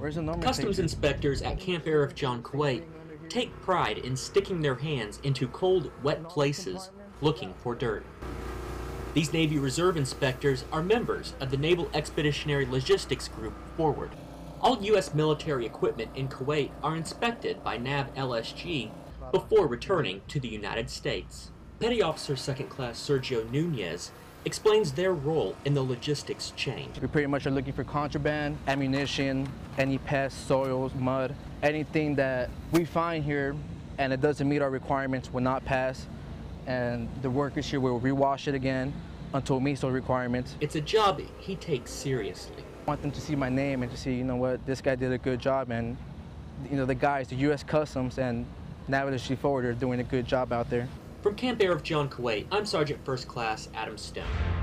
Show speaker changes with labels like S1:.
S1: Where's the number?
S2: Customs inspectors at Camp Arifjan Kuwait take pride in sticking their hands into cold, wet places looking for dirt. These Navy Reserve inspectors are members of the Naval Expeditionary Logistics Group Forward. All U.S. military equipment in Kuwait are inspected by NAVELSG before returning to the United States. Petty Officer Second Class Sergio Nunez explains their role in the logistics chain.
S1: We pretty much are looking for contraband, ammunition, any pests, soils, mud, anything that we find here and it doesn't meet our requirements will not pass. And the workers here will rewash it again until it meets those requirements.
S2: It's a job he takes seriously.
S1: I want them to see my name and to see, you know what, this guy did a good job and you know the guys, the U.S. Customs and NAVELSG Forward are doing a good job out there.
S2: From Camp Arifjan Kuwait, I'm Sergeant First Class Adam Stone.